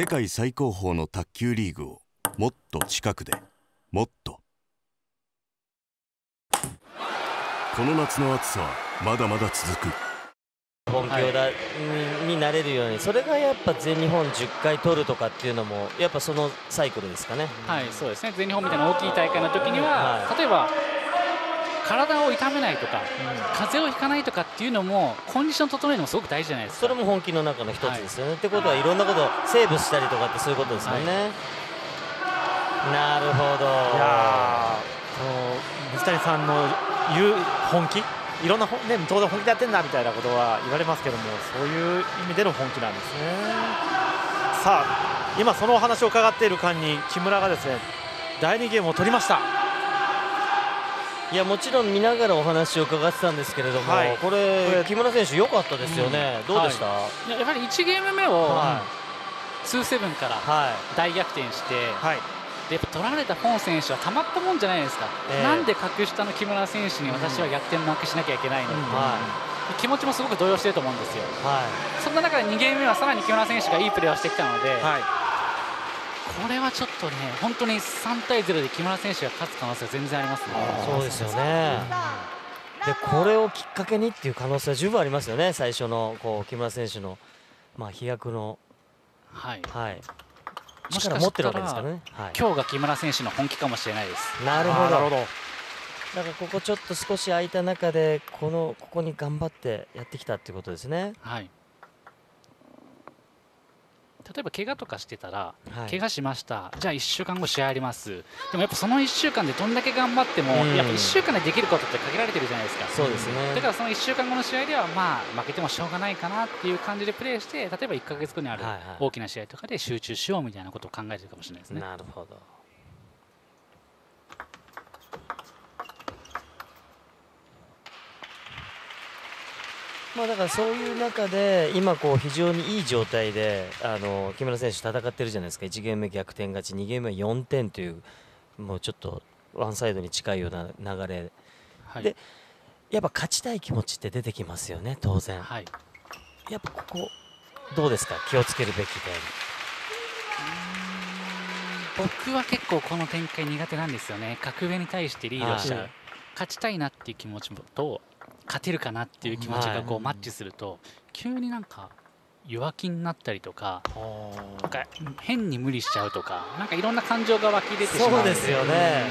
世界最高峰の卓球リーグをもっと近くでもっと。この夏の暑さはまだまだ続く。本気だ、はい、にになれるようにそれがやっぱ全日本10回取るとかっていうのもやっぱそのサイクルですかね。はいそうですね。全日本みたいな大きい大会の時には、はい、例えば体を痛めないとか、うん、風邪をひかないとかっていうのもコンディション整えるのもすごく大事じゃないですか。それも本気の中の一つですよね、はい、ってことはいろんなことをセーブしたりとかってそういうことですよね、なるほど。いや水谷さんの言う本気いろんな、ね、当然本気でやってんだみたいなことは言われますけどもそういう意味での本気なんですね。さあ今そのお話を伺っている間に木村がですね第2ゲームを取りましたいやもちろん見ながらお話を伺ってたんですけれども、はい、これ木村選手良かったですよね、うん、どうでした、はい、やはり1ゲーム目を、はい、2-7から大逆転して、はい、でやっぱ取られたポン選手はたまったもんじゃないですか、えー、なんで格下の木村選手に私は逆転負けしなきゃいけないの、うん、気持ちもすごく動揺してると思うんですよ、そんな中で2ゲーム目はさらに木村選手がいいプレーをしてきたので、これはちょっとね本当に3対0で木村選手が勝つ可能性は全然ありますね。そうですよね、でこれをきっかけにっていう可能性は十分ありますよね、最初のこう木村選手の、まあ、飛躍の、はい、はい、力を持ってるわけですからね、はい、今日が木村選手の本気かもしれないです。なるほど。だからここちょっと少し空いた中でこのここに頑張ってやってきたっていうことですね。はい例えば怪我とかしてたら、はい、怪我しました。じゃあ1週間後試合あります。でもやっぱその1週間でどんだけ頑張っても、うん、やっぱ1週間でできることって限られてるじゃないですか。そうですね。だからその1週間後の試合ではまあ負けてもしょうがないかなっていう感じでプレーして例えば1か月後にある大きな試合とかで集中しようみたいなことを考えてるかもしれないですね。なるほどまあ、だからそういう中で今、こう非常にいい状態であの木村選手戦ってるじゃないですか。1ゲーム目逆転勝ち2ゲーム目4点というもうちょっとワンサイドに近いような流れ、はい、でやっぱ勝ちたい気持ちって出てきますよね当然、はい、やっぱここどうですか？気をつけるべきで僕は結構この展開苦手なんですよね。格上に対してリードしちゃう、はい、勝ちたいなっていう気持ちと勝てるかなっていう気持ちがこうマッチすると急になんか弱気になったりとかなんか変に無理しちゃうとかなんかいろんな感情が湧き出てしまう。そうですよね、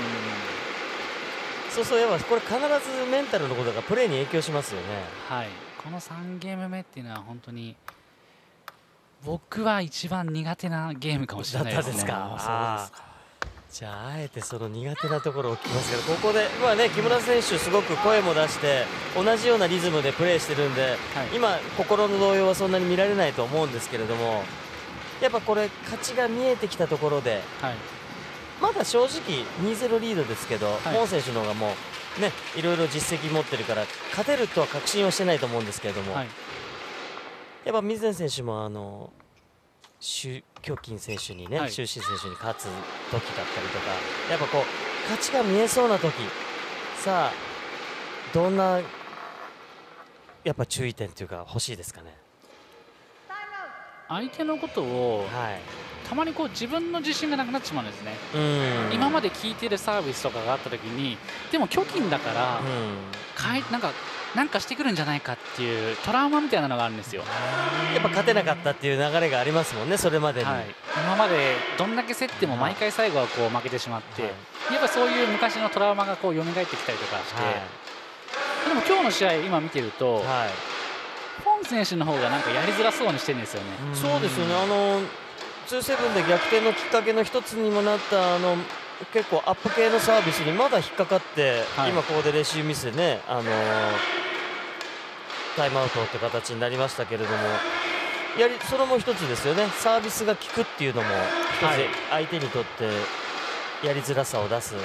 そうそうやっぱこれ必ずメンタルのことがプレーに影響しますよね。はい。この3ゲーム目っていうのは本当に僕は一番苦手なゲームかもしれないですね。そうですかじゃああえてその苦手なところを聞きますけどここで、まあね、木村選手すごく声も出して同じようなリズムでプレーしてるんで、はい、今、心の動揺はそんなに見られないと思うんですけれどもやっぱこれ勝ちが見えてきたところで、はい、まだ正直2-0リードですけど、はい、モン選手の方がもう、ね、いろいろ実績持ってるから勝てるとは確信はしてないと思うんですけれども、やっぱ水谷選手もあのシュキ選手にね、はい、終身選手に勝つ時だったりとかやっぱこう勝ちが見えそうな時さあどんなやっぱ注意点というか欲しいですかね？相手のことを、はい、たまにこう自分の自信がなくなってしまうんですね。今まで聞いてるサービスとかがあった時にでも虚金だからかいなんかなんかしてくるんじゃないかっていうトラウマみたいなのがあるんですよ。やっぱ勝てなかったっていう流れがありますもんねそれまでに、はい、今までどんだけ競っても毎回最後はこう負けてしまって、はい、やっぱそういう昔のトラウマがこう蘇ってきたりとかして、はい、でも今日の試合今見てると、はい、ポン選手の方がなんかやりづらそうにしてるんですよね。そうですよね。あの2-7で逆転のきっかけの一つにもなったあの結構アップ系のサービスにまだ引っかかって、はい、今ここでレシーブミスでね、あのー、タイムアウトって形になりましたけれどもやりそれも一つですよね。サービスが効くっていうのも一つ相手にとってやりづらさを出す。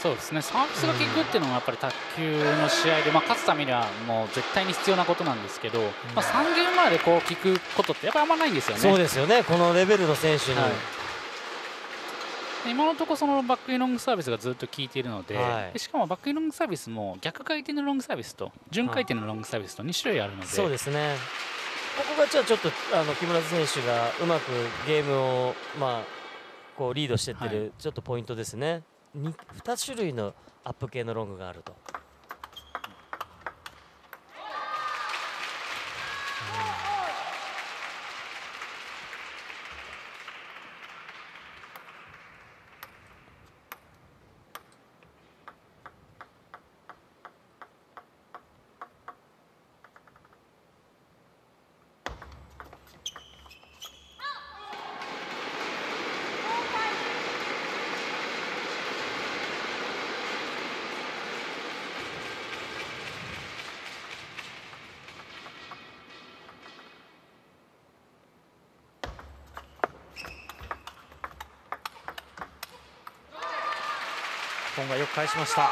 そうですね。サービスが効くっていうのもやっぱり卓球の試合で、まあ、勝つためにはもう絶対に必要なことなんですけど、まあ、3ゲームまでこう効くことってやっぱりあんまないんですよね。そうですよね。このレベルの選手に、はい今のところそのバックインロングサービスがずっと効いているのではい、しかもバックインロングサービスも逆回転のロングサービスと順回転のロングサービスと2種類あるので。そうですね。ここがちょっとあの木村選手がうまくゲームを、まあ、こうリードしていってる、ちょっとポイントですね。2, 2種類のアップ系のロングがあると。本がよく返しました。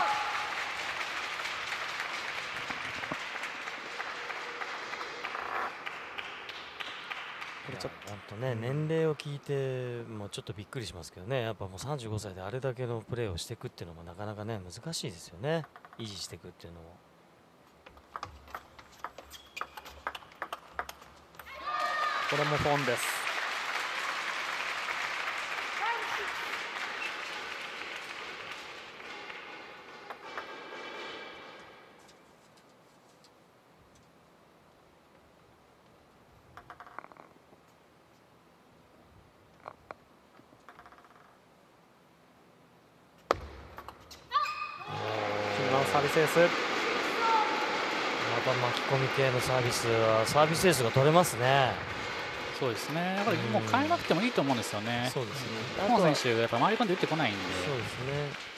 これちょっとね、年齢を聞いてもちょっとびっくりしますけどね。やっぱもう35歳であれだけのプレーをしていくっていうのもなかなかね難しいですよね。維持していくっていうのも。これもフォンです。サービスエース。また巻き込み系のサービスはサービスエースが取れますね。そうですね。やっぱりもう変えなくてもいいと思うんですよね、そうですね。本選手やっぱ回り込んで打ってこないんで。そうですね。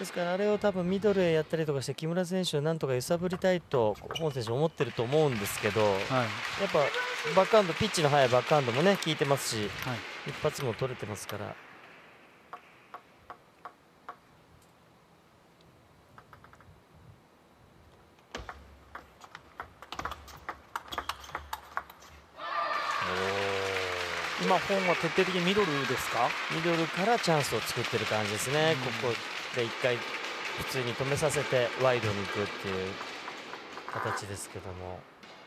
ですからあれを多分ミドルへやったりとかして木村選手をなんとか揺さぶりたいと本選手思ってると思うんですけど、はい、やっぱバックハンドピッチの速いバックハンドもね効いてますし、はい、一発も取れてますから。今、本は徹底的にミドルですか？ミドルからチャンスを作ってる感じですね、ここで1回普通に止めさせてワイドに行くっていう形ですけども。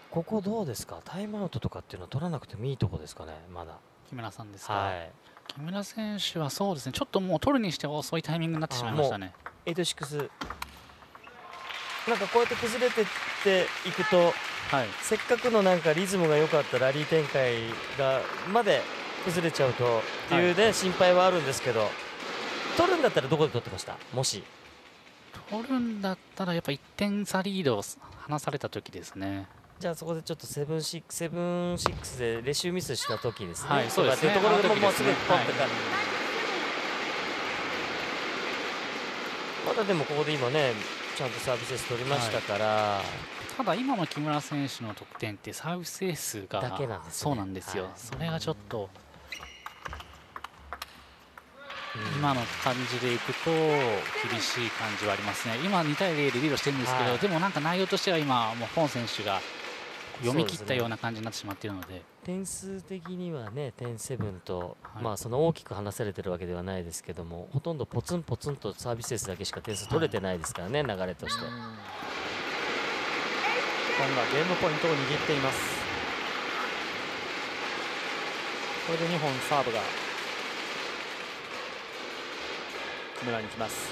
ここどうですか？タイムアウトとかっていうのは取らなくてもいいとこですかね？まだ。木村さんですか、はい、木村選手はそうですね。ちょっともう取るにしては遅いタイミングになってしまいましたね。8-6なんかこうやって崩れてっていくとはい、せっかくのなんかリズムが良かったラリー展開がまで崩れちゃうとっていうね、はい、心配はあるんですけど取るんだったらどこで取ってました？もし。取るんだったらやっぱ1点差リードを離された時ですね。じゃあそこでちょっとセブンシックセブンシックスでレシューミスした時ですね。はい、そうですね。ところでももうすぐ取ってた、はい、まだでもここで今ねちゃんとサービスエース取りましたから、はい、ただ今の木村選手の得点ってサービスエースがだけなんです、ね、そうなんですよ、はい、それがちょっと、うん、今の感じでいくと厳しい感じはありますね。今2対0でリードしてるんですけど、はい、でもなんか内容としては今もう本選手が読み切ったような感じになってしまっているので、ね、点数的にはね点7と、はい、まあその大きく離されてるわけではないですけどもほとんどポツンポツンとサービスエースだけしか点数取れてないですからね、はい、流れとして。今度はゲームポイントを握っています。これで2本サーブが木村にきます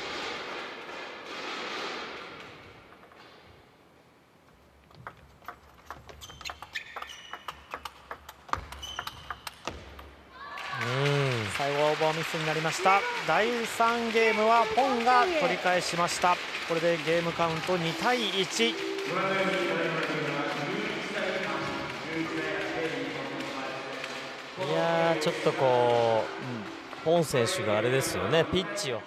最後はオーバーミスになりました。第3ゲームはポンが取り返しました。これでゲームカウント2対1いやちょっとこう、ポン選手があれですよね。ピッチを。